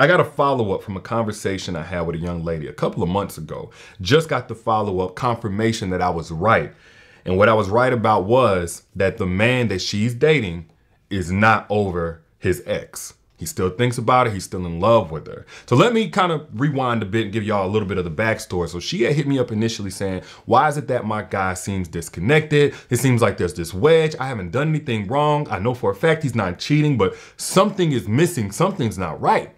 I got a follow up from a conversation I had with a young lady a couple of months ago. Just got the follow up confirmation that I was right. And what I was right about was that the man that she's dating is not over his ex. He still thinks about it. He's still in love with her. So let me kind of rewind a bit and give y'all a little bit of the backstory. So she had hit me up initially saying, why is it that my guy seems disconnected? It seems like there's this wedge. I haven't done anything wrong. I know for a fact he's not cheating, but something is missing. Something's not right.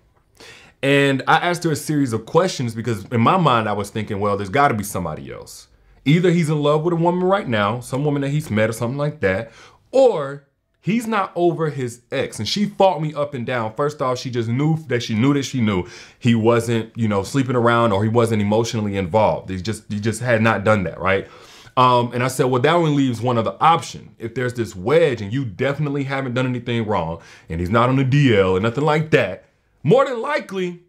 And I asked her a series of questions because in my mind, I was thinking, well, there's got to be somebody else. Either he's in love with a woman right now, some woman that he's met or something like that, or He's not over his ex. And she fought me up and down. First off, she just knew that she knew that she knew he wasn't, you know, sleeping around or he wasn't emotionally involved. He just he just had not done that, right? Um, and I said, well, that only leaves one other option. If there's this wedge and you definitely haven't done anything wrong and he's not on the DL or nothing like that, more than likely,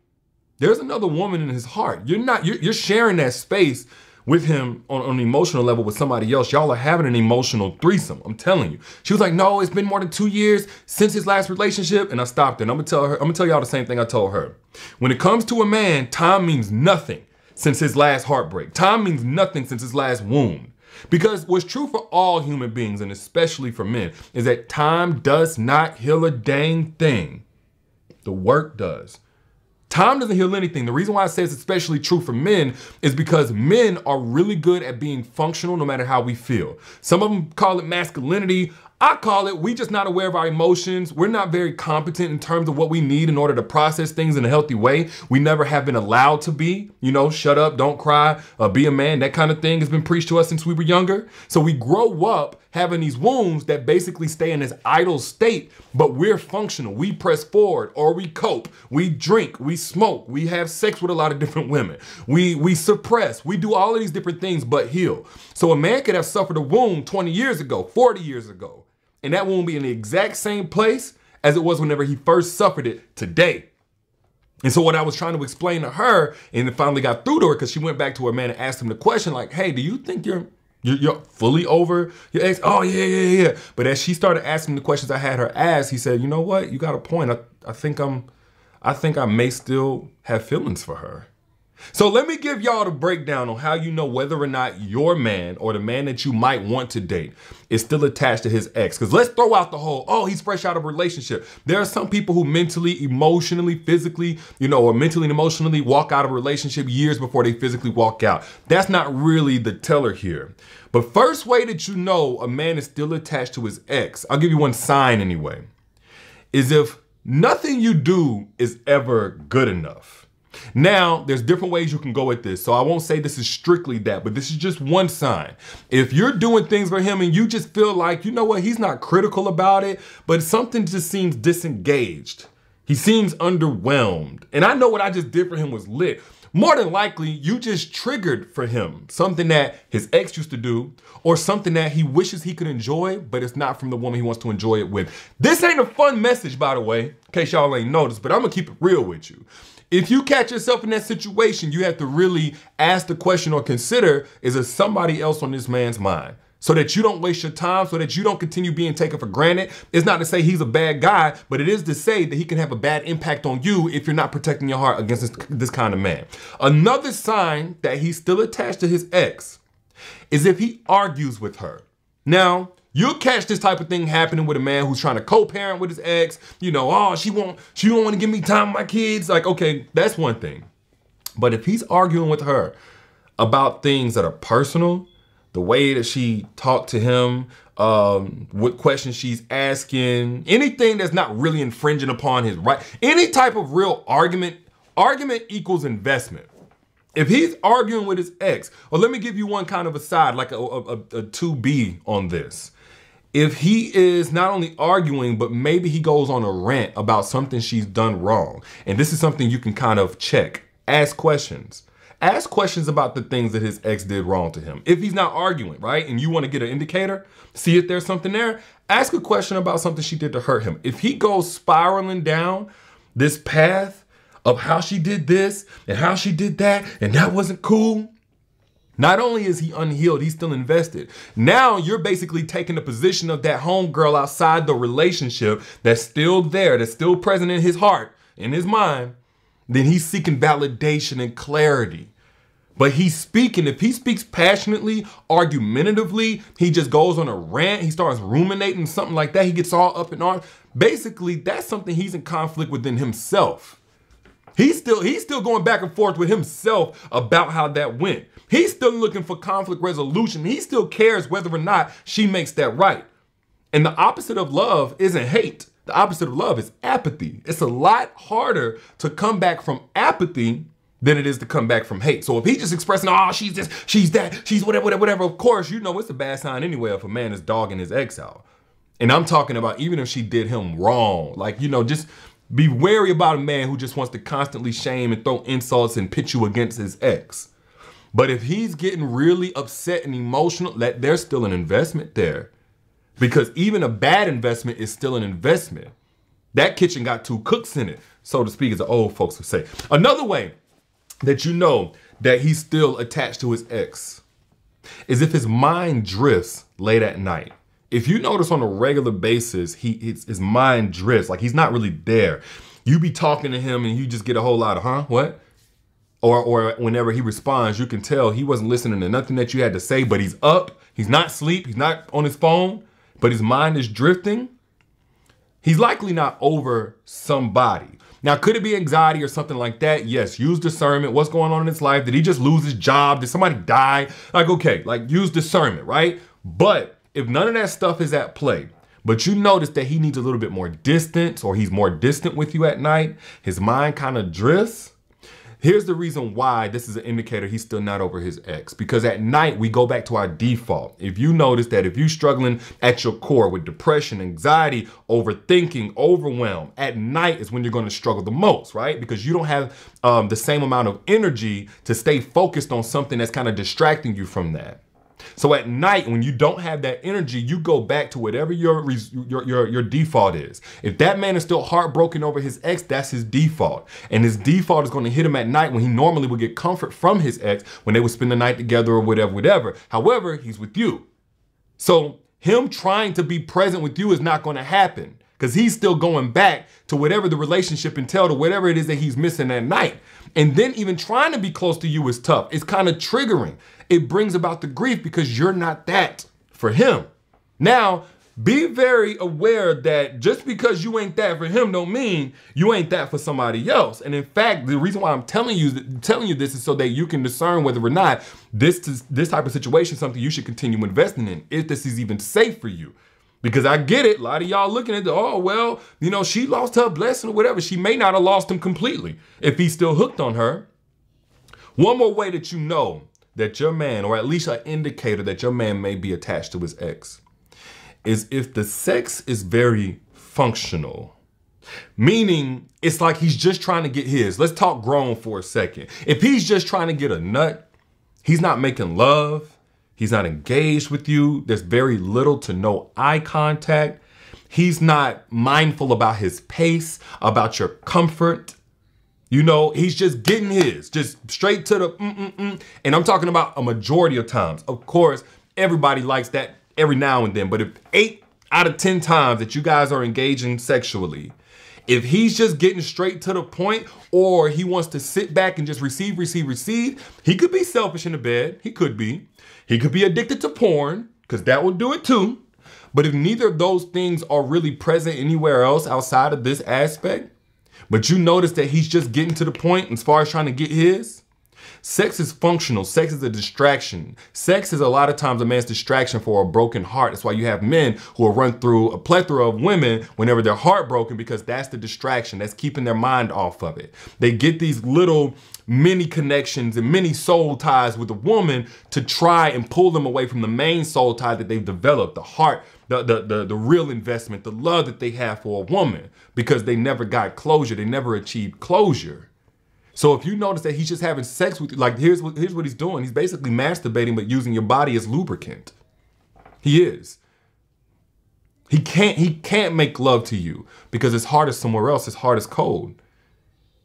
there's another woman in his heart. You're not, you're, you're sharing that space with him on, on, an emotional level with somebody else. Y'all are having an emotional threesome. I'm telling you. She was like, no, it's been more than two years since his last relationship. And I stopped it. And I'm gonna tell her, I'm gonna tell y'all the same thing I told her. When it comes to a man, time means nothing since his last heartbreak. Time means nothing since his last wound. Because what's true for all human beings, and especially for men, is that time does not heal a dang thing. The work does. Time doesn't heal anything. The reason why I say it's especially true for men is because men are really good at being functional no matter how we feel. Some of them call it masculinity. I call it we just not aware of our emotions. We're not very competent in terms of what we need in order to process things in a healthy way. We never have been allowed to be, you know, shut up, don't cry, uh, be a man. That kind of thing has been preached to us since we were younger. So we grow up having these wounds that basically stay in this idle state, but we're functional. We press forward or we cope. We drink, we smoke, we have sex with a lot of different women. We we suppress. We do all of these different things but heal. So a man could have suffered a wound 20 years ago, 40 years ago and that won't be in the exact same place as it was whenever he first suffered it today. And so what I was trying to explain to her, and it finally got through to her because she went back to her man and asked him the question, like, hey, do you think you're you're, you're fully over your ex? Oh, yeah, yeah, yeah. But as she started asking the questions I had her ask, he said, you know what? You got a point. I, I think I'm I think I may still have feelings for her. So let me give y'all the breakdown on how you know whether or not your man or the man that you might want to date is still attached to his ex. Because let's throw out the whole, oh, he's fresh out of relationship. There are some people who mentally, emotionally, physically, you know, or mentally and emotionally walk out of a relationship years before they physically walk out. That's not really the teller here. But first way that you know a man is still attached to his ex, I'll give you one sign anyway, is if nothing you do is ever good enough. Now, there's different ways you can go with this. So I won't say this is strictly that, but this is just one sign. If you're doing things for him and you just feel like, you know what, he's not critical about it, but something just seems disengaged. He seems underwhelmed. And I know what I just did for him was lit. More than likely, you just triggered for him something that his ex used to do or something that he wishes he could enjoy, but it's not from the woman he wants to enjoy it with. This ain't a fun message, by the way, in case y'all ain't noticed, but I'm gonna keep it real with you if you catch yourself in that situation, you have to really ask the question or consider is there somebody else on this man's mind? So that you don't waste your time, so that you don't continue being taken for granted. It's not to say he's a bad guy, but it is to say that he can have a bad impact on you if you're not protecting your heart against this, this kind of man. Another sign that he's still attached to his ex is if he argues with her. Now, You'll catch this type of thing happening with a man who's trying to co-parent with his ex. You know, oh, she won't, she don't want to give me time with my kids. Like, okay, that's one thing. But if he's arguing with her about things that are personal, the way that she talked to him, um, what questions she's asking, anything that's not really infringing upon his right, any type of real argument, argument equals investment. If he's arguing with his ex, or let me give you one kind of aside, like a, a, a, a 2B on this if he is not only arguing, but maybe he goes on a rant about something she's done wrong, and this is something you can kind of check, ask questions. Ask questions about the things that his ex did wrong to him. If he's not arguing, right, and you want to get an indicator, see if there's something there, ask a question about something she did to hurt him. If he goes spiraling down this path of how she did this and how she did that, and that wasn't cool, not only is he unhealed, he's still invested. Now you're basically taking the position of that homegirl outside the relationship that's still there, that's still present in his heart, in his mind. then he's seeking validation and clarity. But he's speaking, if he speaks passionately, argumentatively, he just goes on a rant, he starts ruminating, something like that, he gets all up in arms. Basically, that's something he's in conflict within himself. He's still he's still going back and forth with himself about how that went. He's still looking for conflict resolution. He still cares whether or not she makes that right. And the opposite of love isn't hate. The opposite of love is apathy. It's a lot harder to come back from apathy than it is to come back from hate. So if he's just expressing, oh, she's this, she's that, she's whatever, whatever, whatever, of course, you know it's a bad sign anyway if a man is dogging his ex out. And I'm talking about even if she did him wrong, like, you know, just be wary about a man who just wants to constantly shame and throw insults and pit you against his ex. But if he's getting really upset and emotional, that there's still an investment there. Because even a bad investment is still an investment. That kitchen got two cooks in it, so to speak, as the old folks would say. Another way that you know that he's still attached to his ex is if his mind drifts late at night. If you notice on a regular basis, he his, his mind drifts, like he's not really there. You be talking to him and you just get a whole lot of, huh, what? Or, or whenever he responds, you can tell he wasn't listening to nothing that you had to say, but he's up, he's not asleep, he's not on his phone, but his mind is drifting. He's likely not over somebody. Now, could it be anxiety or something like that? Yes, use discernment. What's going on in his life? Did he just lose his job? Did somebody die? Like, okay, like use discernment, right? But if none of that stuff is at play, but you notice that he needs a little bit more distance or he's more distant with you at night, his mind kind of drifts, Here's the reason why this is an indicator he's still not over his ex. Because at night, we go back to our default. If you notice that if you're struggling at your core with depression, anxiety, overthinking, overwhelm, at night is when you're going to struggle the most, right? Because you don't have um, the same amount of energy to stay focused on something that's kind of distracting you from that. So at night, when you don't have that energy, you go back to whatever your, your, your, your default is. If that man is still heartbroken over his ex, that's his default. And his default is going to hit him at night when he normally would get comfort from his ex when they would spend the night together or whatever, whatever. However, he's with you. So him trying to be present with you is not going to happen because he's still going back to whatever the relationship entailed or whatever it is that he's missing at night. And then even trying to be close to you is tough. It's kind of triggering it brings about the grief because you're not that for him. Now, be very aware that just because you ain't that for him don't mean you ain't that for somebody else. And in fact, the reason why I'm telling you telling you this is so that you can discern whether or not this this type of situation is something you should continue investing in. If this is even safe for you. Because I get it, a lot of y'all looking at the, oh, well, you know, she lost her blessing or whatever. She may not have lost him completely if he's still hooked on her. One more way that you know that your man, or at least an indicator that your man may be attached to his ex, is if the sex is very functional. Meaning, it's like he's just trying to get his. Let's talk grown for a second. If he's just trying to get a nut, he's not making love, he's not engaged with you, there's very little to no eye contact, he's not mindful about his pace, about your comfort, you know, he's just getting his, just straight to the mm-mm-mm. And I'm talking about a majority of times. Of course, everybody likes that every now and then. But if eight out of 10 times that you guys are engaging sexually, if he's just getting straight to the point or he wants to sit back and just receive, receive, receive, he could be selfish in the bed. He could be. He could be addicted to porn because that will do it too. But if neither of those things are really present anywhere else outside of this aspect, but you notice that he's just getting to the point as far as trying to get his. Sex is functional. Sex is a distraction. Sex is a lot of times a man's distraction for a broken heart. That's why you have men who will run through a plethora of women whenever they're heartbroken because that's the distraction. That's keeping their mind off of it. They get these little many connections and many soul ties with a woman to try and pull them away from the main soul tie that they've developed, the heart the, the, the, the real investment, the love that they have for a woman because they never got closure. They never achieved closure. So if you notice that he's just having sex with you, like here's what, here's what he's doing. He's basically masturbating, but using your body as lubricant. He is. He can't, he can't make love to you because his heart is somewhere else. His heart is cold.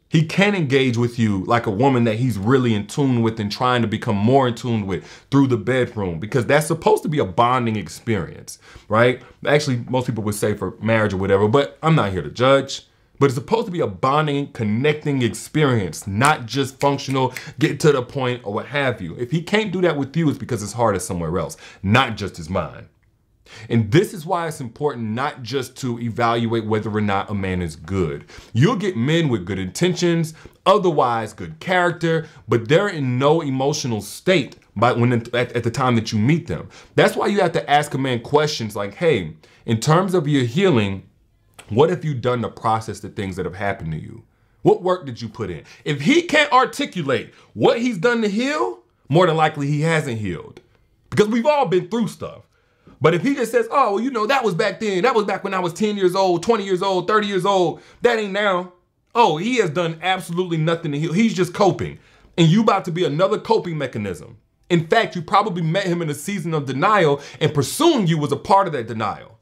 He can engage with you like a woman that he's really in tune with and trying to become more in tune with through the bedroom because that's supposed to be a bonding experience, right? Actually, most people would say for marriage or whatever, but I'm not here to judge. But it's supposed to be a bonding, connecting experience, not just functional, get to the point or what have you. If he can't do that with you, it's because his heart is somewhere else, not just his mind. And this is why it's important not just to evaluate whether or not a man is good. You'll get men with good intentions, otherwise good character, but they're in no emotional state by when at, at the time that you meet them. That's why you have to ask a man questions like, "Hey, in terms of your healing, what have you done to process the things that have happened to you? What work did you put in? If he can't articulate what he's done to heal, more than likely he hasn't healed. Because we've all been through stuff. But if he just says, oh, well, you know, that was back then, that was back when I was 10 years old, 20 years old, 30 years old, that ain't now. Oh, he has done absolutely nothing to heal. He's just coping. And you about to be another coping mechanism. In fact, you probably met him in a season of denial and pursuing you was a part of that denial.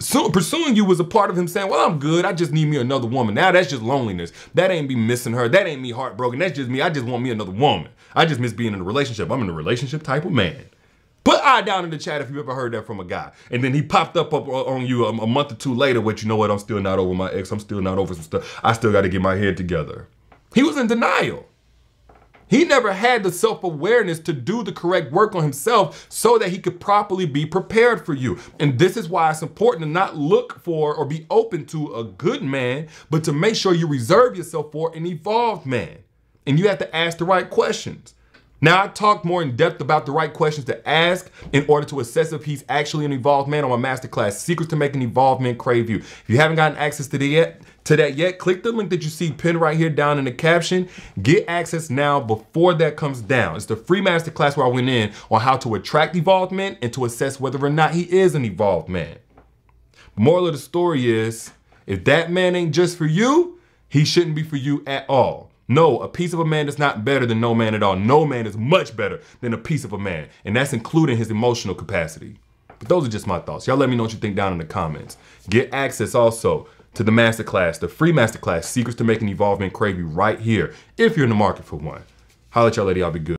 So, pursuing you was a part of him saying, well, I'm good. I just need me another woman. Now that's just loneliness. That ain't me missing her. That ain't me heartbroken. That's just me. I just want me another woman. I just miss being in a relationship. I'm in a relationship type of man. Put I down in the chat if you ever heard that from a guy. And then he popped up, up on you a, a month or two later with, you know what, I'm still not over my ex. I'm still not over some stuff. I still got to get my head together. He was in denial. He never had the self awareness to do the correct work on himself so that he could properly be prepared for you. And this is why it's important to not look for or be open to a good man, but to make sure you reserve yourself for an evolved man. And you have to ask the right questions. Now, I talked more in depth about the right questions to ask in order to assess if he's actually an evolved man on my masterclass, Secrets to Make an Evolved Man Crave You. If you haven't gotten access to, the yet, to that yet, click the link that you see pinned right here down in the caption. Get access now before that comes down. It's the free masterclass where I went in on how to attract evolved men and to assess whether or not he is an evolved man. Moral of the story is, if that man ain't just for you, he shouldn't be for you at all. No, a piece of a man is not better than no man at all. No man is much better than a piece of a man, and that's including his emotional capacity. But those are just my thoughts. Y'all let me know what you think down in the comments. Get access also to the masterclass, the free masterclass, Secrets to Making Evolved Men Crave You right here, if you're in the market for one. Holla at y'all lady, I'll be good.